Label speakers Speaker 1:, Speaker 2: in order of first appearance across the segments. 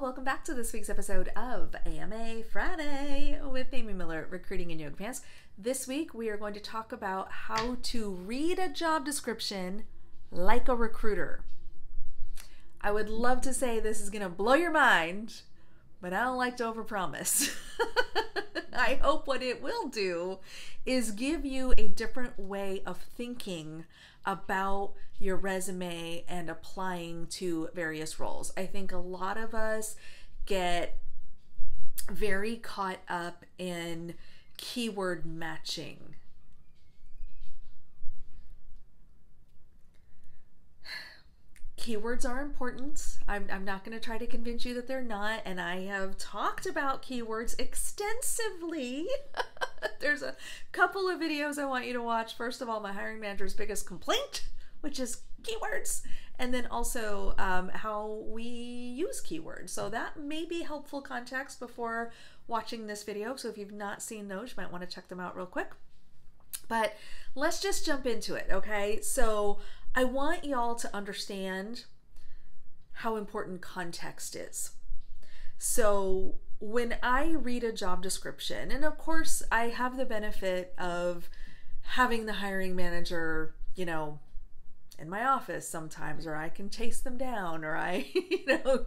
Speaker 1: Welcome back to this week's episode of AMA Friday with Amy Miller, Recruiting in Yoga Pants. This week, we are going to talk about how to read a job description like a recruiter. I would love to say this is going to blow your mind, but I don't like to overpromise. I hope what it will do is give you a different way of thinking about your resume and applying to various roles. I think a lot of us get very caught up in keyword matching. Keywords are important. I'm, I'm not going to try to convince you that they're not. And I have talked about keywords extensively. There's a couple of videos I want you to watch. First of all, my hiring manager's biggest complaint which is keywords, and then also um, how we use keywords. So that may be helpful context before watching this video. So if you've not seen those, you might want to check them out real quick. But let's just jump into it, okay? So I want y'all to understand how important context is. So when I read a job description, and of course, I have the benefit of having the hiring manager, you know, in my office sometimes, or I can chase them down, or I, you know,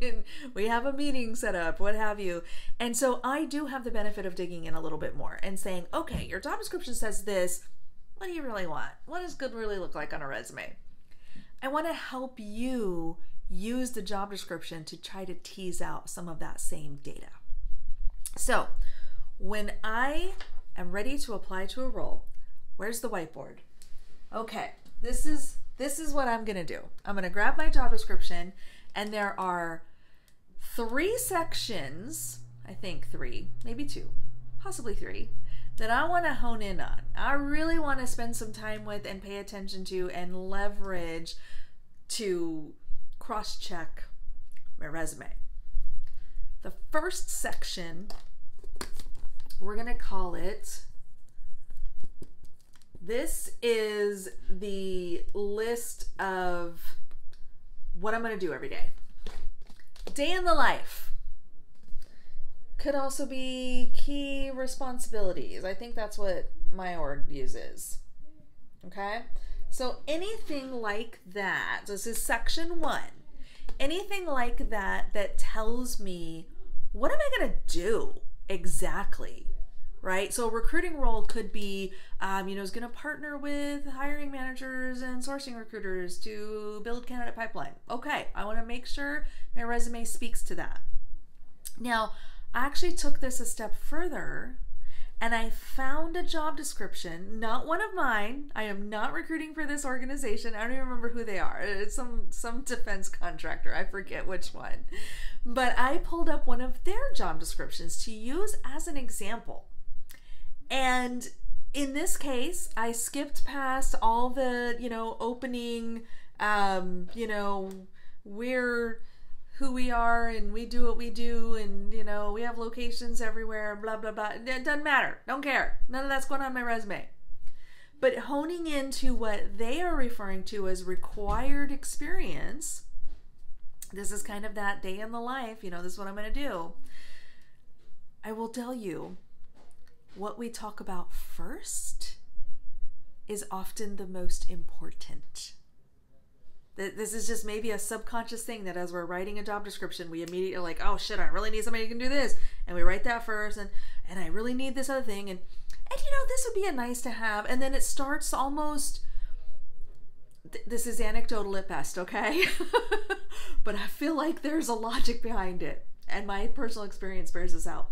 Speaker 1: we have a meeting set up, what have you. And so I do have the benefit of digging in a little bit more and saying, okay, your job description says this. What do you really want? What does good really look like on a resume? I want to help you use the job description to try to tease out some of that same data. So, when I am ready to apply to a role, where's the whiteboard? Okay, this is this is what I'm going to do. I'm going to grab my job description, and there are three sections, I think three, maybe two, possibly three, that I want to hone in on. I really want to spend some time with and pay attention to and leverage to cross check my resume. The first section, we're going to call it this is the list of what I'm going to do every day. Day in the life. Could also be key responsibilities. I think that's what my org uses. Okay? So anything like that, this is section one. Anything like that that tells me what am I going to do exactly right? So a recruiting role could be, um, you know, is going to partner with hiring managers and sourcing recruiters to build candidate pipeline. Okay, I want to make sure my resume speaks to that. Now, I actually took this a step further and I found a job description, not one of mine. I am not recruiting for this organization. I don't even remember who they are. It's some some defense contractor. I forget which one. But I pulled up one of their job descriptions to use as an example. And in this case, I skipped past all the, you know, opening, um, you know, we're who we are and we do what we do and, you know, we have locations everywhere, blah, blah, blah. It doesn't matter. Don't care. None of that's going on my resume. But honing into what they are referring to as required experience, this is kind of that day in the life, you know, this is what I'm going to do. I will tell you what we talk about first is often the most important. This is just maybe a subconscious thing that as we're writing a job description, we immediately are like, oh shit, I really need somebody who can do this. And we write that first, and, and I really need this other thing. And, and you know, this would be a nice to have. And then it starts almost this is anecdotal at best, okay? but I feel like there's a logic behind it, and my personal experience bears this out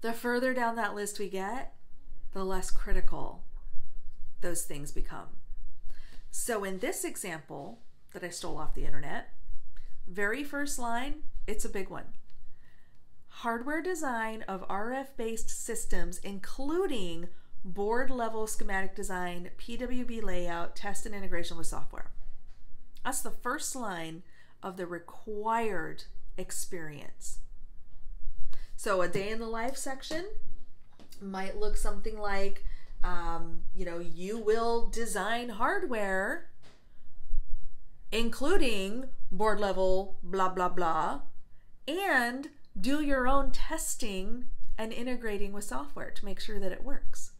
Speaker 1: the further down that list we get, the less critical those things become. So in this example that I stole off the internet, very first line, it's a big one. Hardware design of RF based systems, including board level schematic design, PWB layout, test and integration with software. That's the first line of the required experience. So a day in the life section might look something like, um, you know, you will design hardware, including board level, blah, blah, blah, and do your own testing and integrating with software to make sure that it works.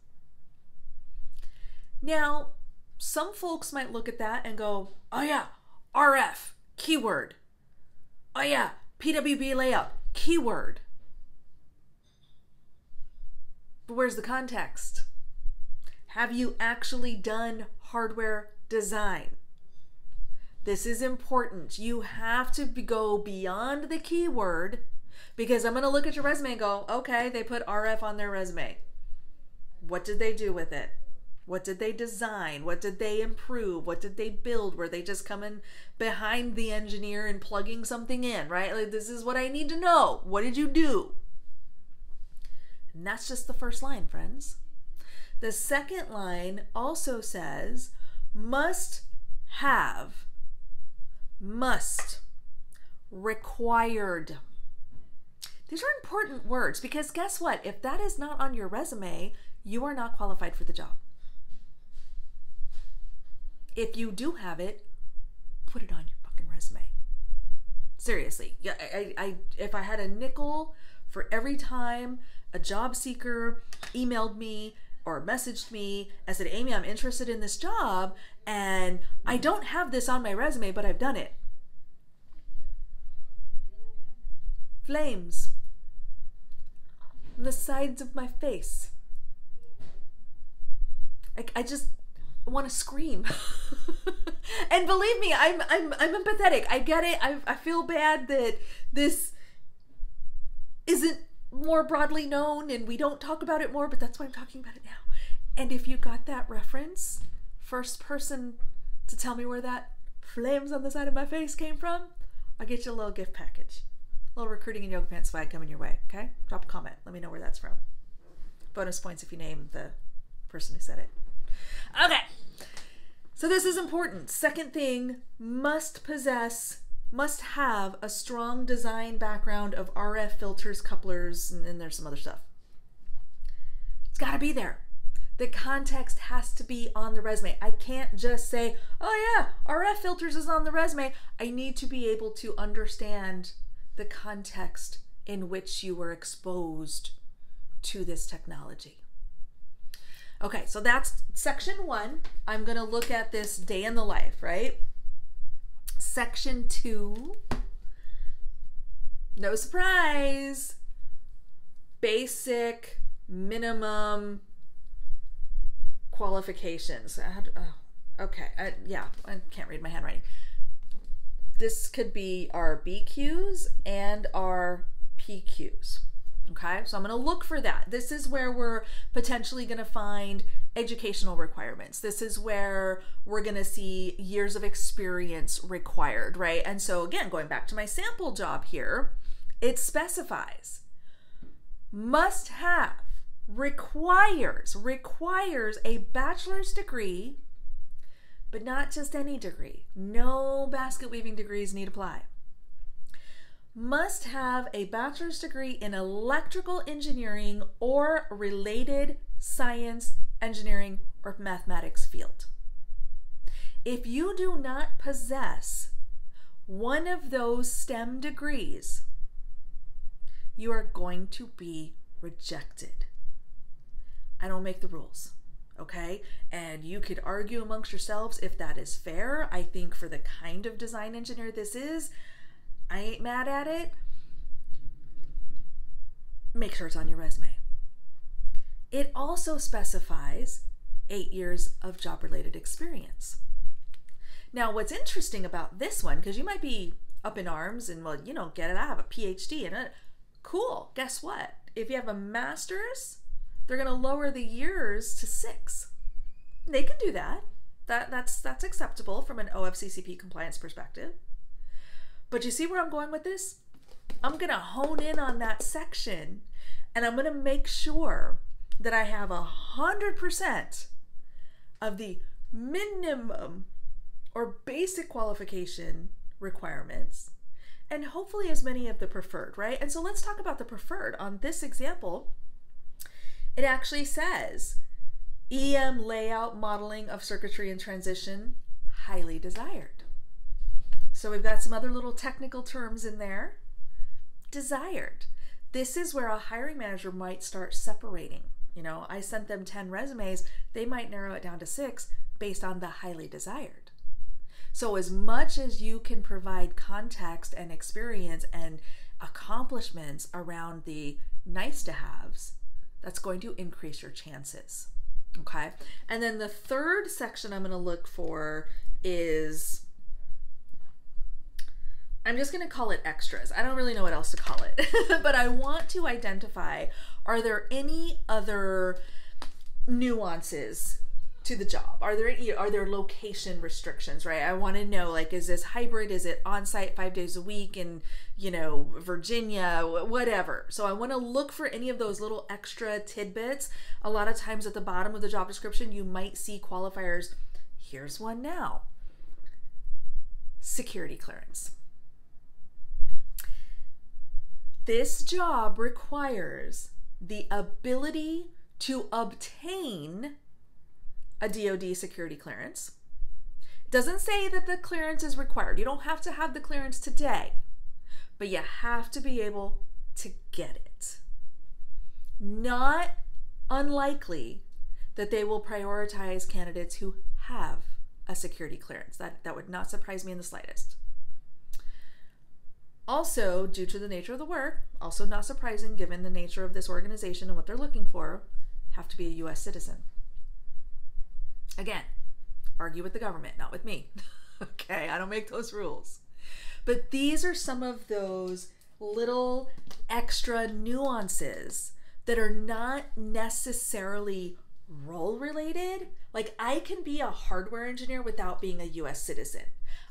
Speaker 1: Now, some folks might look at that and go, oh yeah, RF, keyword. Oh yeah, PWB layout, keyword. But where's the context? Have you actually done hardware design? This is important. You have to go beyond the keyword because I'm going to look at your resume and go, okay, they put RF on their resume. What did they do with it? What did they design? What did they improve? What did they build? Were they just coming behind the engineer and plugging something in, right? Like, this is what I need to know. What did you do? And that's just the first line, friends. The second line also says, must have, must, required. These are important words because guess what? If that is not on your resume, you are not qualified for the job. If you do have it, put it on your fucking resume. Seriously, yeah. I, I, if I had a nickel for every time a job seeker emailed me or messaged me and said, Amy, I'm interested in this job and I don't have this on my resume, but I've done it. Flames the sides of my face. I, I just want to scream. and believe me, I'm I'm I'm empathetic. I get it. I I feel bad that this isn't more broadly known and we don't talk about it more, but that's why I'm talking about it now. And if you got that reference, first person to tell me where that flames on the side of my face came from, I'll get you a little gift package. A little recruiting in yoga pants swag coming your way, okay? Drop a comment. Let me know where that's from. Bonus points if you name the person who said it. Okay. So this is important. Second thing, must possess, must have a strong design background of RF filters, couplers, and there's some other stuff. It's got to be there. The context has to be on the resume. I can't just say, oh yeah, RF filters is on the resume. I need to be able to understand the context in which you were exposed to this technology. Okay, so that's section one. I'm going to look at this day in the life, right? Section two, no surprise, basic, minimum qualifications. Had, oh, okay, I, yeah, I can't read my handwriting. This could be our BQs and our PQs. Okay, so I'm going to look for that. This is where we're potentially going to find educational requirements. This is where we're going to see years of experience required, right? And so, again, going back to my sample job here, it specifies must have, requires, requires a bachelor's degree, but not just any degree. No basket weaving degrees need apply must have a bachelor's degree in electrical engineering or related science, engineering, or mathematics field. If you do not possess one of those STEM degrees, you are going to be rejected. I don't make the rules, okay? And you could argue amongst yourselves if that is fair. I think for the kind of design engineer this is, I ain't mad at it. Make sure it's on your resume. It also specifies eight years of job related experience. Now, what's interesting about this one, because you might be up in arms and, well, you don't get it, I have a PhD it. Cool. Guess what? If you have a master's, they're going to lower the years to six. They can do that. That that's that's acceptable from an OFCCP compliance perspective. But you see where I'm going with this? I'm going to hone in on that section and I'm going to make sure that I have a hundred percent of the minimum or basic qualification requirements and hopefully as many of the preferred, right? And so let's talk about the preferred. On this example, it actually says EM layout modeling of circuitry and transition highly desired. So we've got some other little technical terms in there. desired. This is where a hiring manager might start separating. You know, I sent them 10 resumes, they might narrow it down to six based on the highly desired. So, as much as you can provide context and experience and accomplishments around the nice to haves, that's going to increase your chances. Okay. And then the third section I'm going to look for is I'm just going to call it extras. I don't really know what else to call it, but I want to identify are there any other nuances to the job? Are there any, are there location restrictions, right? I want to know like is this hybrid? Is it on site 5 days a week in, you know, Virginia, whatever. So I want to look for any of those little extra tidbits. A lot of times at the bottom of the job description you might see qualifiers. Here's one now. Security clearance. This job requires the ability to obtain a DoD security clearance. Doesn't say that the clearance is required. You don't have to have the clearance today, but you have to be able to get it. Not unlikely that they will prioritize candidates who have a security clearance. That, that would not surprise me in the slightest. Also, due to the nature of the work, also not surprising given the nature of this organization and what they're looking for, have to be a US citizen. Again, argue with the government, not with me. okay, I don't make those rules. But these are some of those little extra nuances that are not necessarily role related. Like, I can be a hardware engineer without being a US citizen.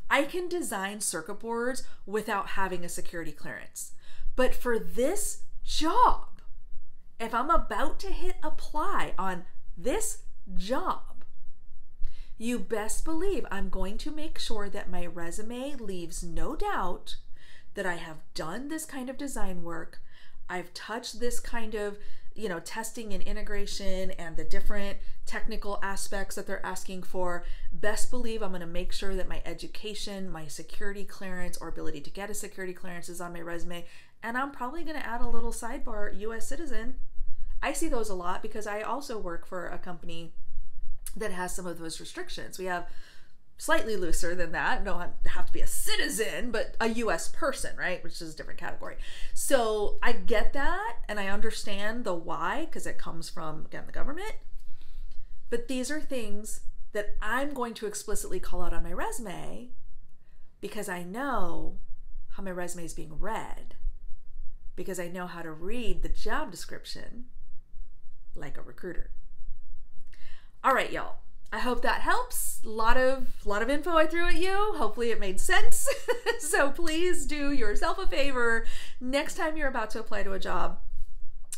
Speaker 1: I can design circuit boards without having a security clearance. But for this job, if I'm about to hit apply on this job, you best believe I'm going to make sure that my resume leaves no doubt that I have done this kind of design work. I've touched this kind of you know, testing and integration and the different technical aspects that they're asking for, best believe I'm going to make sure that my education, my security clearance, or ability to get a security clearance is on my resume. And I'm probably going to add a little sidebar US citizen. I see those a lot because I also work for a company that has some of those restrictions. We have slightly looser than that. Don't have to be a citizen, but a US person, right? Which is a different category. So I get that and I understand the why because it comes from, again, the government. But these are things that I'm going to explicitly call out on my resume because I know how my resume is being read, because I know how to read the job description like a recruiter. All right, y'all. I hope that helps. A lot of lot of info I threw at you. Hopefully it made sense. so please do yourself a favor next time you're about to apply to a job.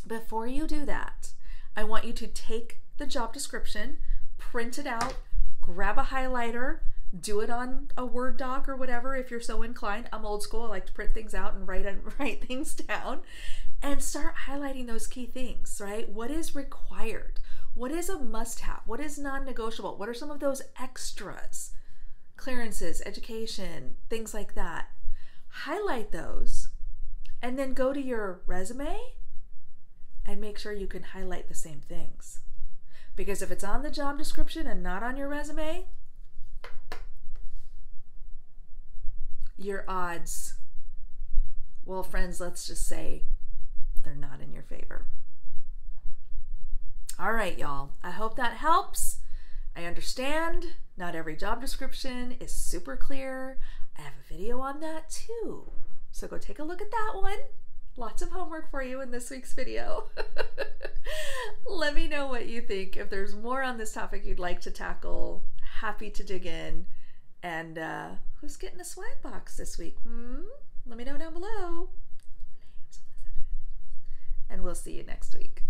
Speaker 1: Before you do that, I want you to take the job description, print it out, grab a highlighter, do it on a Word doc or whatever if you're so inclined. I'm old school. I like to print things out and write and write things down and start highlighting those key things, right? What is required? What is a must have? What is non negotiable? What are some of those extras? Clearances, education, things like that. Highlight those and then go to your resume and make sure you can highlight the same things. Because if it's on the job description and not on your resume, your odds, well, friends, let's just say they're not in your favor. All right, y'all. I hope that helps. I understand not every job description is super clear. I have a video on that too. So go take a look at that one. Lots of homework for you in this week's video. Let me know what you think. If there's more on this topic you'd like to tackle, happy to dig in. And uh, who's getting a swag box this week? Hmm? Let me know down below. And we'll see you next week.